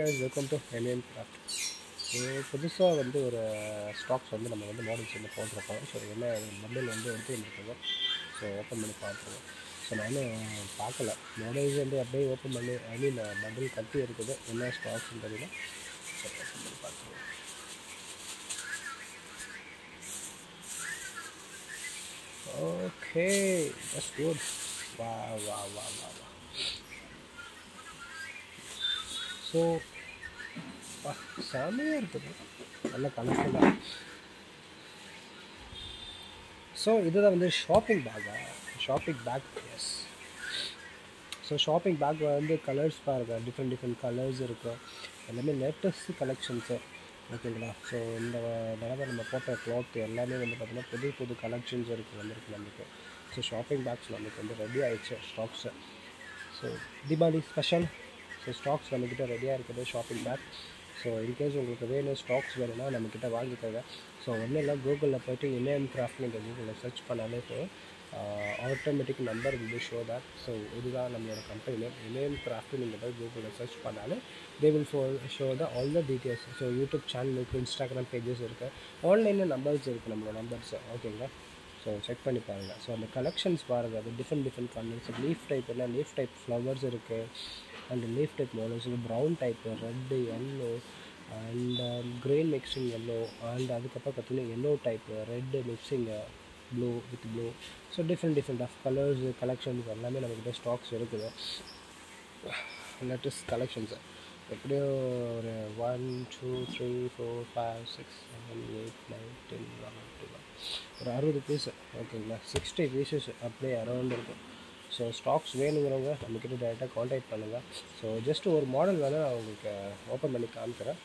Welcome to MAM craft புதுசாக வந்து ஒரு ஸ்டாக்ஸ் வந்து நம்ம வந்து மாடல்ஸ் வந்து போட்டிருக்கோம். ஸோ என்ன மொபைல் வந்து எடுத்து வந்துருக்கோம் ஸோ ஓப்பன் பண்ணி பார்த்துருவோம் ஸோ நானும் பார்க்கல. மாடல்ஸ் வந்து அப்படியே ஓப்பன் பண்ணி ஐ மீன் மொபைல் கட்டி இருக்குது. என்ன ஸ்டாக்ஸ்னு தெரியல. ஸோ ஓப்பன் பண்ணி பார்த்துருவோம் ஓகே தட்ஸ் குட் வா வா வா வா வா. ஸோ செமையாக இருக்குது. நல்ல கலர்ஃபுல்லாக ஸோ இதுதான் வந்து ஷாப்பிங் பேக்கா shopping bag yes so shopping bag வந்து கலர்ஸ் பாருங்கள் டிஃப்ரெண்ட் டிஃப்ரெண்ட் கலர்ஸ் இருக்கும். எல்லாமே லேட்டஸ்ட் கலெக்ஷன்ஸு ஓகேங்களா? ஸோ இந்த தடவை நம்ம போட்ட க்ளாத் எல்லாமே வந்து பார்த்திங்கன்னா புது புது கலெக்ஷன்ஸ் இருக்குது வந்துருக்கு நமக்கு ஸோ ஷாப்பிங் பேக்ஸ் நம்மளுக்கு வந்து ரெடி ஆகிடுச்சு stocks so Deepavali special so stocks நம்மக்கிட்ட ரெடியாக இருக்குது ஷாப்பிங் பேக் ஸோ இன்கேஸ் உங்களுக்கு வேணும் ஸ்டாக்ஸ் வேணும்னா நம்மக்கிட்ட வாங்கிக்கோங்க. ஸோ ஒன்றும் இல்லை கூகுளில் போய்ட்டு இமேம் கிராஃப்ட் நீங்கள் கூகுளில் சர்ச் பண்ணாலே போதும். Automatic number will be show that so இதுதான் நம்மளோட கம்பெனி நேம் இமேம் கிராஃப்ட் நீங்கள் போய் கூகுளில் சர்ச் பண்ணாலே தே வில் ஃபோ show the all the details so YouTube channel இருக்குது இன்ஸ்டாகிராம் பேஜஸ் இருக்குது ஆன்லைனில் நம்பர்ஸ் இருக்குது நம்மளோட நம்பர்ஸ் ஓகேங்களா ஸோ செக் பண்ணி பாருங்கள் ஸோ அந்த கலெக்ஷன்ஸ் பாருங்கள் அது different different colours leaf type என்ன? லீஃப் டைப் ஃப்ளவர்ஸ் இருக்குது and leaf type models brown type red yellow and green mixing yellow and அதுக்கப்புறம் பார்த்தீங்கன்னா yellow type red mixing blue with blue so different different of colours collections எல்லாமே நம்மக்கிட்ட stocks இருக்குது. Latest collections எப்படியோ ஒரு one two three four five six seven eight nine ten eleven twelve ஒரு அறுபது piece ஓகேங்களா சிக்ஸ்டி பீசஸ் அப்படியே around இருக்கும் ஸோ ஸ்டாக்ஸ் வேணுங்கிறவங்க நம்மக்கிட்ட டேரெக்டாக காண்டாக்ட் பண்ணுங்கள் ஸோ ஜஸ்ட் ஒரு மாடல் வேணால் நான் உங்களுக்கு uh, ஓப்பன் பண்ணி காமிக்கிறேன்.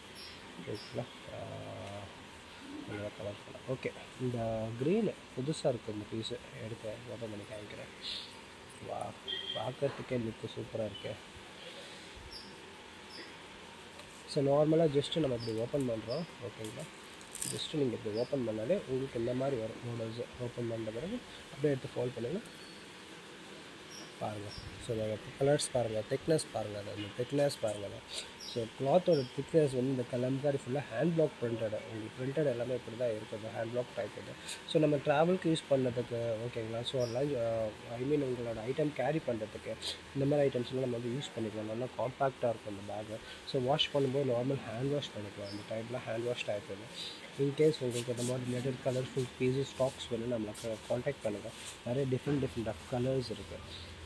ஓகேங்களா கலர் uh, பண்ணலாம். ஓகே இந்த க்ரீனு புதுசாக இருக்குது இந்த பீஸு எடுத்து ஓப்பன் பண்ணி காமிக்கிறேன். வா பார்க்குறதுக்கே லுக்கு சூப்பராக இருக்குது ஸோ நார்மலாக ஜஸ்ட்டு நம்ம இப்படி ஓப்பன் பண்ணுறோம் ஓகேங்களா ஜஸ்ட்டு நீங்கள் இப்படி ஓப்பன் பண்ணாலே உங்களுக்கு இந்த மாதிரி வரும் மாடல்ஸ் ஓப்பன் பண்ண பிறகு அப்படியே எடுத்து ஃபால் பண்ணுங்கள் பாருங்கள் ஸோ கலர்ஸ் பாருங்கள் திக்னஸ் பாருங்கள் அது அந்த திக்னஸ் பாருங்கள் ஸோ கிளாத்தோட திக்னஸ் வந்து இந்த கலம்காரி ஃபுல்லாக ஹேண்ட் பிளாக் பிரிண்டட் உங்களுக்கு பிரிண்டட் எல்லாமே இப்படி தான் இருக்குது ஹேண்ட் பிளாக் டைப் இது. ஸோ நம்ம ட்ராவலுக்கு யூஸ் பண்ணுறதுக்கு ஓகேங்களா ஸோ அதெல்லாம் uh, ஐ மீன் உங்களோட ஐட்டம் கேரி பண்ணுறதுக்கு இந்த மாதிரி ஐட்டம்ஸ்லாம் நம்ம வந்து யூஸ் பண்ணிக்கலாம். நல்லா காம்பேக்டாக இருக்கும் அந்த பேக்கு ஸோ வாஷ் பண்ணும்போது நார்மல் ஹேண்ட் வாஷ் பண்ணிக்கலாம். அந்த டைப்பில் ஹேண்ட் வாஷ் டைப் இது. இன்கேஸ் உங்களுக்கு இந்த மாதிரி ரிலேட்டட் கலர்ஃபுல் பீஸஸ் ஸ்டாக்ஸ் வேணும் நம்மளுக்கு காண்டாக்ட் பண்ணுங்கள் நிறைய டிஃப்ரெண்ட் டிஃப்ரெண்ட் ஆஃப் கலர்ஸ் இருக்குது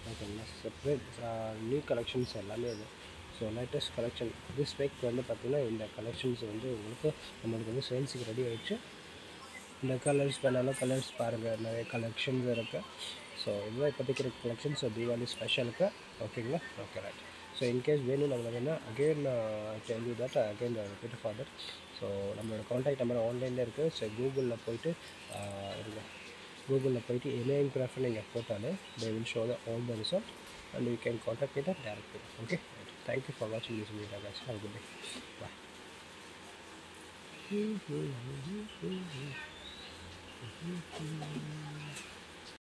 ஓகேங்களா செப்ரேட் நியூ கலெக்ஷன்ஸ் எல்லாமே இது so latest collection this week வந்து பார்த்திங்கன்னா இந்த கலெக்ஷன்ஸ் வந்து உங்களுக்கு நம்மளுக்கு வந்து சேல்ஸுக்கு ரெடி ஆகிடுச்சு இந்த கலர்ஸ் வேணாலும் கலர்ஸ் பாருங்கள் நிறைய கலெக்ஷன்ஸ் இருக்குது ஸோ இதுதான் இப்போதைக்கு இருக்க கலெக்ஷன்ஸ் ஸோ தீபாவளி ஸ்பெஷலுக்கு ஓகேங்களா ஓகே ரைட் ஸோ இன்கேஸ் வேணும் நம்மளுக்கு வேணா again tell you that again repeat further so நம்மளோட காண்டாக்ட் நம்பர் ஆன்லைனில் இருக்குது ஸோ கூகுளில் போயிட்டு இருங்க. கூகுளில் போயிட்டு எம்ஏஎம் கிராஃப்ட் நீங்கள் போட்டாலே they will show the all the result and you can contact with directly okay thank you for வாட்சிங் this video guys. Have a good day. Bye.